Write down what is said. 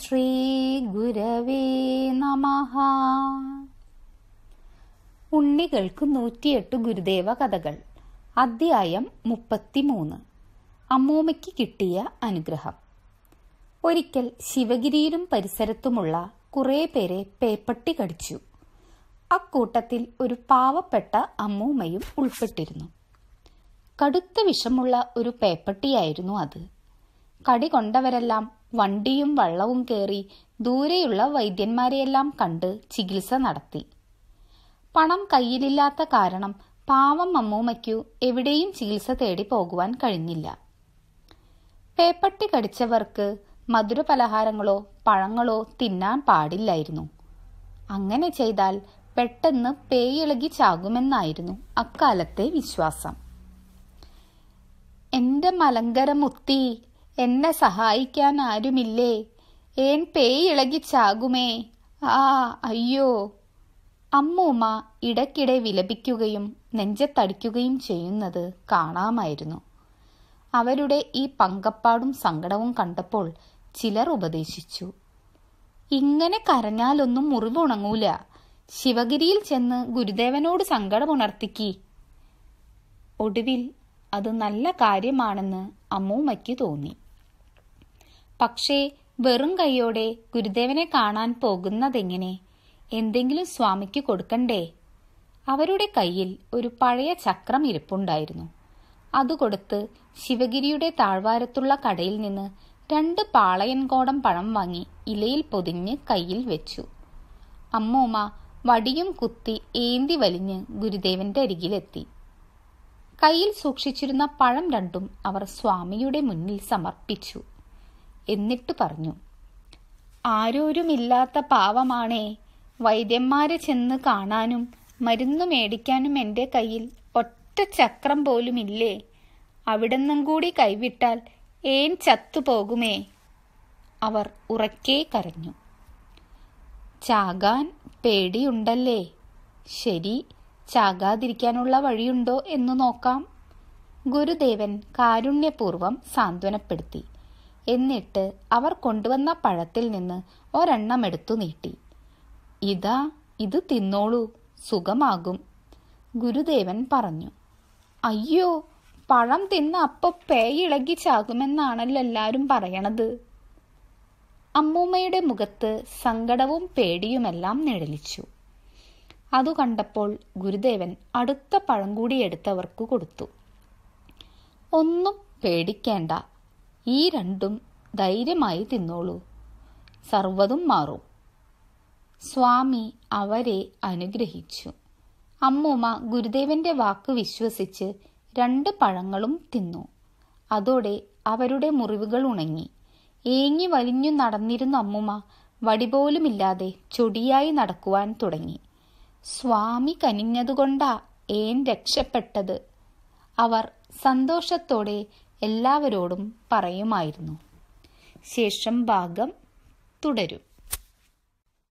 ശ്രീ നമ. നമഃ ഉണ്ണികൾക്ക് നൂറ്റിയെട്ട് ഗുരുദേവ കഥകൾ. അധ്യായം മുപ്പത്തിമൂന്ന്. അമ്മൂമ്മയ്ക്ക് കിട്ടിയ അനുഗ്രഹം. ഒരിക്കൽ ശിവഗിരിയിലും പരിസരത്തുമുള്ള കുറേ പേരെ പേപ്പട്ടി കടിച്ചു. അക്കൂട്ടത്തിൽ ഒരു പാവപ്പെട്ട അമ്മൂമ്മയും ഉൾപ്പെട്ടിരുന്നു. കടുത്ത വിഷമുള്ള ഒരു പേപ്പട്ടിയായിരുന്നു അത്. കടി കൊണ്ടവരെല്ലാം വണ്ടിയും വള്ളവും കയറി ദൂരെയുള്ള വൈദ്യന്മാരെയെല്ലാം കണ്ട് ചികിത്സ നടത്തി. പണം കയ്യിലില്ലാത്ത കാരണം പാവം അമ്മൂമ്മയ്ക്കു എവിടെയും ചികിത്സ തേടി പോകുവാൻ കഴിഞ്ഞില്ല. പേപ്പട്ടി കടിച്ചവർക്ക് മധുരപലഹാരങ്ങളോ പഴങ്ങളോ തിന്നാൻ പാടില്ലായിരുന്നു. അങ്ങനെ ചെയ്താൽ പെട്ടെന്ന് പേയിളകി ചാകുമെന്നായിരുന്നു അക്കാലത്തെ വിശ്വാസം. എന്റെ മലങ്കര മുത്തി എന്നെ സഹായിക്കാൻ ആരുമില്ലേ ഏൻ പേയിളകി ചാകുമേ? ആ അയ്യോ. അമ്മൂമ്മ ഇടയ്ക്കിടെ വിലപിക്കുകയും നെഞ്ചത്തടിക്കുകയും ചെയ്യുന്നത് കാണാമായിരുന്നു. അവരുടെ ഈ പങ്കപ്പാടും സങ്കടവും കണ്ടപ്പോൾ ചിലർ ഉപദേശിച്ചു. ഇങ്ങനെ കരഞ്ഞാലൊന്നും മുറിവുണങ്ങൂല. ശിവഗിരിയിൽ ചെന്ന് ഗുരുദേവനോട് സങ്കടമുണർത്തിക്കി. ഒടുവിൽ അത് നല്ല കാര്യമാണെന്ന് അമ്മൂമ്മയ്ക്ക് തോന്നി. പക്ഷേ വെറും കൈയോടെ ഗുരുദേവനെ കാണാൻ പോകുന്നതെങ്ങനെ? എന്തെങ്കിലും സ്വാമിക്ക് കൊടുക്കണ്ടേ? അവരുടെ കയ്യിൽ ഒരു പഴയ ചക്രം ഇരിപ്പുണ്ടായിരുന്നു. അത് കൊടുത്ത് ശിവഗിരിയുടെ താഴ്വാരത്തുള്ള കടയിൽ നിന്ന് രണ്ട് പാളയൻകോടം പഴം വാങ്ങി ഇലയിൽ പൊതിഞ്ഞ് കയ്യിൽ വെച്ചു. അമ്മൂമ്മ വടിയും കുത്തി ഏന്തി വലിഞ്ഞ് ഗുരുദേവന്റെ അരികിലെത്തി. കയ്യിൽ സൂക്ഷിച്ചിരുന്ന പഴം രണ്ടും അവർ സ്വാമിയുടെ മുന്നിൽ സമർപ്പിച്ചു. എന്നിട്ട് പറഞ്ഞു ആരോരുമില്ലാത്ത പാവമാണേ വൈദ്യന്മാരെ ചെന്ന് കാണാനും മരുന്ന് മേടിക്കാനും എന്റെ കയ്യിൽ ഒറ്റ ചക്രം പോലുമില്ലേ? അവിടെന്നും കൂടി കൈവിട്ടാൽ ഏൻ ചത്തുപോകുമേ അവർ ഉറക്കെ കരഞ്ഞു. ചാകാൻ പേടിയുണ്ടല്ലേ? ശരി ചാകാതിരിക്കാനുള്ള വഴിയുണ്ടോ എന്ന് നോക്കാം. ഗുരുദേവൻ കാരുണ്യപൂർവം സാന്ത്വനപ്പെടുത്തി. എന്നിട്ട് അവർ കൊണ്ടുവന്ന പഴത്തിൽ നിന്ന് ഒരെണ്ണം എടുത്തു നീട്ടി. ഇതാ ഇത് തിന്നോളൂ സുഖമാകും ഗുരുദേവൻ പറഞ്ഞു. അയ്യോ പഴം തിന്ന അപ്പൊ പേയിളകി ചാകുമെന്നാണല്ലോ എല്ലാവരും പറയണത്. അമ്മൂമ്മയുടെ മുഖത്ത് സങ്കടവും പേടിയുമെല്ലാം നിഴലിച്ചു. അതു കണ്ടപ്പോൾ ഗുരുദേവൻ അടുത്ത പഴം കൂടി എടുത്തവർക്ക് കൊടുത്തു. ഒന്നും പേടിക്കേണ്ട ഈ രണ്ടും ധൈര്യമായി തിന്നോളൂ. സർവതും മാറും. സ്വാമി അവരെ അനുഗ്രഹിച്ചു. അമ്മൂമ്മ ഗുരുദേവന്റെ വാക്ക് വിശ്വസിച്ച് രണ്ട് പഴങ്ങളും തിന്നു. അതോടെ അവരുടെ മുറിവുകൾ ഉണങ്ങി. ഏങ്ങി വലിഞ്ഞു നടന്നിരുന്ന അമ്മുമ്മ വടിപോലുമില്ലാതെ ചൊടിയായി നടക്കുവാൻ തുടങ്ങി. സ്വാമി കനിഞ്ഞതുകൊണ്ടാ ഏൻ രക്ഷപ്പെട്ടത്. അവർ സന്തോഷത്തോടെ എല്ലാവരോടും പറയുമായിരുന്നു. ശേഷം ഭാഗം തുടരും.